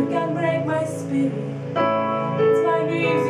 You can break my spirit. It's my music.